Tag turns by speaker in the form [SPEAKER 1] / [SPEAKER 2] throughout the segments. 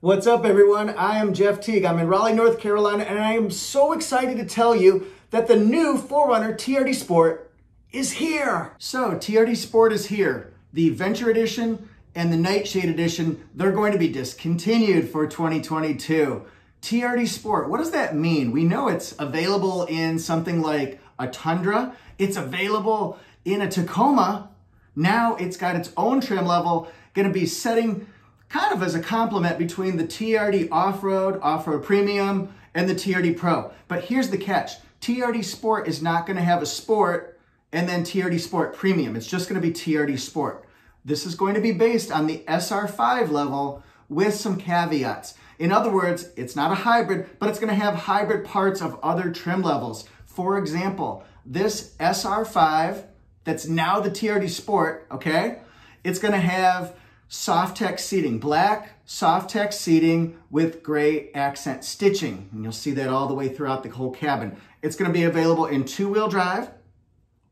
[SPEAKER 1] What's up, everyone? I am Jeff Teague. I'm in Raleigh, North Carolina, and I am so excited to tell you that the new 4Runner TRD Sport is here. So, TRD Sport is here. The Venture Edition and the Nightshade Edition, they're going to be discontinued for 2022. TRD Sport, what does that mean? We know it's available in something like a Tundra. It's available in a Tacoma. Now it's got its own trim level, gonna be setting kind of as a complement between the TRD Off-Road, Off-Road Premium, and the TRD Pro. But here's the catch. TRD Sport is not gonna have a Sport and then TRD Sport Premium. It's just gonna be TRD Sport. This is going to be based on the SR5 level with some caveats. In other words, it's not a hybrid, but it's gonna have hybrid parts of other trim levels. For example, this SR5 that's now the TRD Sport, okay? It's gonna have Softex seating, black Softex seating with gray accent stitching. And you'll see that all the way throughout the whole cabin. It's gonna be available in two-wheel drive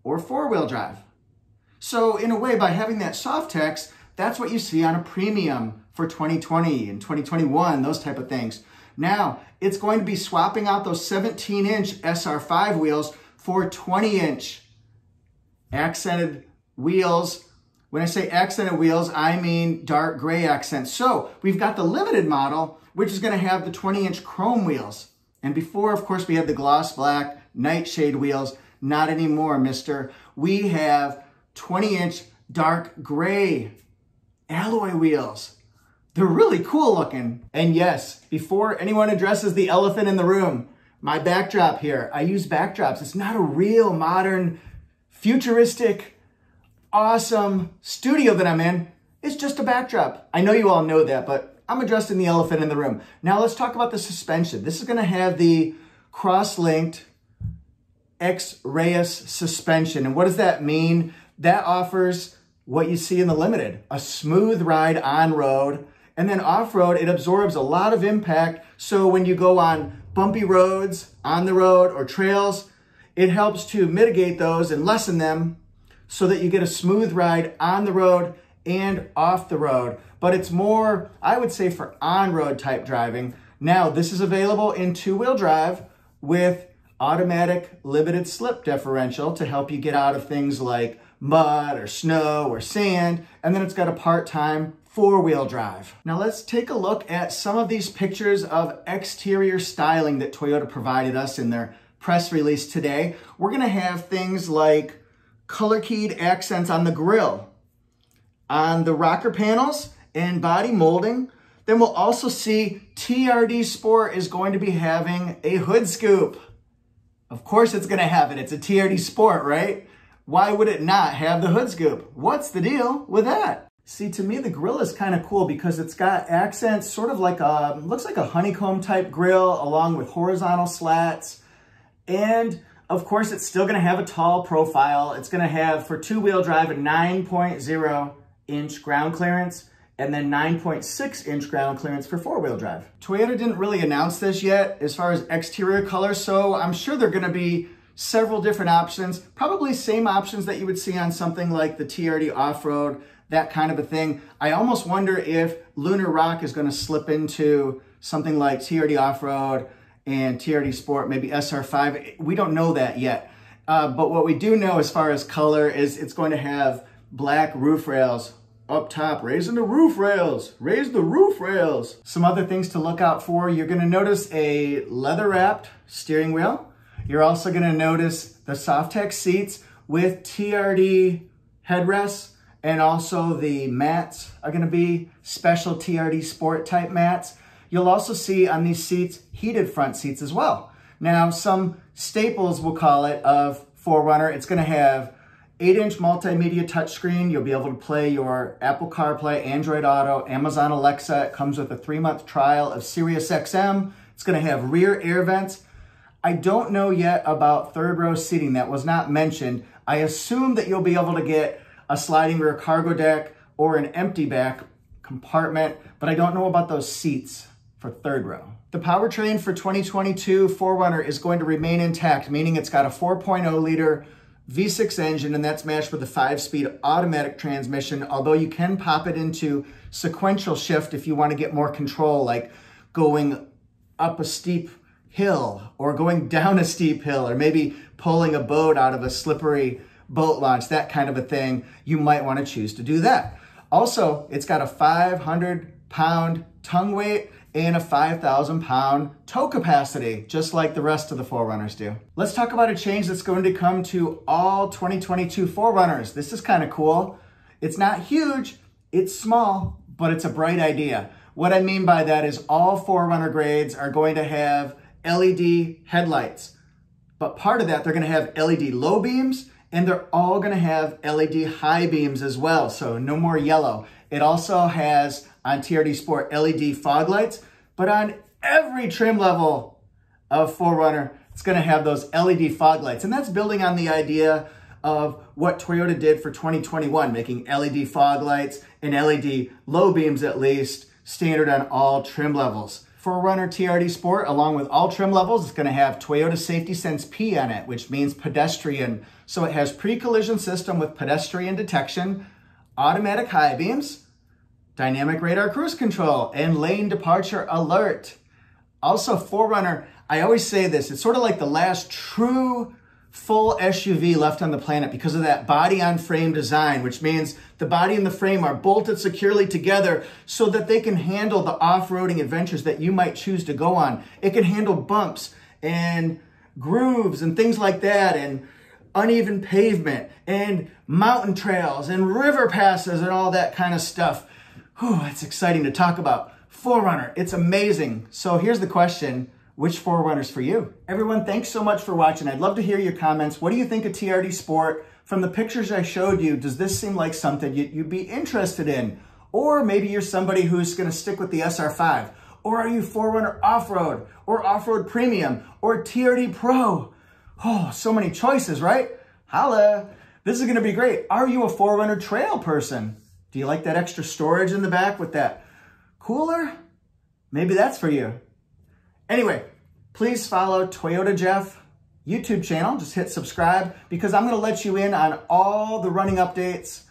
[SPEAKER 1] or four-wheel drive. So in a way, by having that soft Softex, that's what you see on a premium for 2020 and 2021, those type of things. Now, it's going to be swapping out those 17-inch SR5 wheels for 20-inch accented wheels. When I say accented wheels, I mean dark gray accents. So we've got the limited model, which is gonna have the 20-inch chrome wheels. And before, of course, we had the gloss black nightshade wheels. Not anymore, mister. We have 20-inch dark gray alloy wheels. They're really cool looking. And yes, before anyone addresses the elephant in the room, my backdrop here, I use backdrops. It's not a real modern, futuristic, awesome studio that I'm in. It's just a backdrop. I know you all know that, but I'm addressing the elephant in the room. Now let's talk about the suspension. This is gonna have the cross-linked X-REAS suspension. And what does that mean? That offers what you see in the Limited, a smooth ride on road, and then off-road, it absorbs a lot of impact. So when you go on bumpy roads, on the road, or trails, it helps to mitigate those and lessen them so that you get a smooth ride on the road and off the road. But it's more, I would say, for on-road type driving. Now, this is available in two-wheel drive with automatic limited slip differential to help you get out of things like mud or snow or sand. And then it's got a part-time four-wheel drive. Now let's take a look at some of these pictures of exterior styling that Toyota provided us in their press release today. We're gonna have things like color-keyed accents on the grill, on the rocker panels and body molding. Then we'll also see TRD Sport is going to be having a hood scoop. Of course it's gonna have it, it's a TRD Sport, right? Why would it not have the hood scoop? What's the deal with that? See, to me, the grill is kind of cool because it's got accents, sort of like a, looks like a honeycomb type grill along with horizontal slats. And of course, it's still gonna have a tall profile. It's gonna have, for two-wheel drive, a 9.0 inch ground clearance and then 9.6 inch ground clearance for four-wheel drive. Toyota didn't really announce this yet as far as exterior color, so I'm sure they're gonna be several different options, probably same options that you would see on something like the TRD Off-Road, that kind of a thing. I almost wonder if Lunar Rock is going to slip into something like TRD Off-Road and TRD Sport, maybe SR5. We don't know that yet. Uh, but what we do know as far as color is it's going to have black roof rails up top, raising the roof rails, raise the roof rails. Some other things to look out for, you're gonna notice a leather wrapped steering wheel. You're also gonna notice the Softex seats with TRD headrests and also the mats are gonna be special TRD sport type mats. You'll also see on these seats, heated front seats as well. Now, some staples, we'll call it, of 4Runner, it's gonna have 8-inch multimedia touchscreen. You'll be able to play your Apple CarPlay, Android Auto, Amazon Alexa. It comes with a three-month trial of SiriusXM. It's gonna have rear air vents. I don't know yet about third row seating. That was not mentioned. I assume that you'll be able to get a sliding rear cargo deck, or an empty back compartment, but I don't know about those seats for third row. The powertrain for 2022 4Runner is going to remain intact, meaning it's got a 4.0 liter V6 engine, and that's matched with a five-speed automatic transmission, although you can pop it into sequential shift if you want to get more control, like going up a steep hill or going down a steep hill or maybe pulling a boat out of a slippery boat launch, that kind of a thing, you might want to choose to do that. Also, it's got a 500 pound tongue weight and a 5,000 pound tow capacity, just like the rest of the 4Runners do. Let's talk about a change that's going to come to all 2022 4Runners. This is kind of cool. It's not huge, it's small, but it's a bright idea. What I mean by that is all 4Runner grades are going to have LED headlights. But part of that, they're gonna have LED low beams and they're all gonna have LED high beams as well. So no more yellow. It also has on TRD Sport LED fog lights, but on every trim level of 4Runner, it's gonna have those LED fog lights. And that's building on the idea of what Toyota did for 2021, making LED fog lights and LED low beams at least standard on all trim levels. 4Runner TRD Sport, along with all trim levels, is going to have Toyota Safety Sense P on it, which means pedestrian. So it has pre-collision system with pedestrian detection, automatic high beams, dynamic radar cruise control, and lane departure alert. Also, 4Runner, I always say this, it's sort of like the last true full SUV left on the planet because of that body on frame design, which means the body and the frame are bolted securely together so that they can handle the off-roading adventures that you might choose to go on. It can handle bumps and grooves and things like that and uneven pavement and mountain trails and river passes and all that kind of stuff. Whew, it's exciting to talk about. 4Runner, it's amazing. So here's the question which 4Runners for you? Everyone, thanks so much for watching. I'd love to hear your comments. What do you think of TRD Sport? From the pictures I showed you, does this seem like something you'd be interested in? Or maybe you're somebody who's gonna stick with the SR5. Or are you 4Runner Off-Road? Or Off-Road Premium? Or TRD Pro? Oh, so many choices, right? Holla! This is gonna be great. Are you a 4Runner Trail person? Do you like that extra storage in the back with that cooler? Maybe that's for you. Anyway, please follow Toyota Jeff YouTube channel. Just hit subscribe because I'm going to let you in on all the running updates,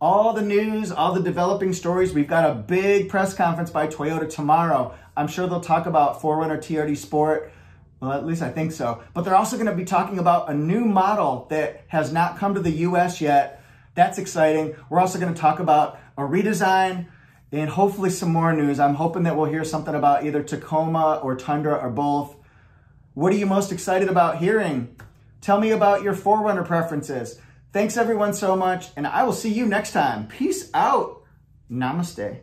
[SPEAKER 1] all the news, all the developing stories. We've got a big press conference by Toyota tomorrow. I'm sure they'll talk about 4Runner TRD Sport. Well, at least I think so. But they're also going to be talking about a new model that has not come to the US yet. That's exciting. We're also going to talk about a redesign and hopefully some more news. I'm hoping that we'll hear something about either Tacoma or Tundra or both. What are you most excited about hearing? Tell me about your 4Runner preferences. Thanks everyone so much, and I will see you next time. Peace out. Namaste.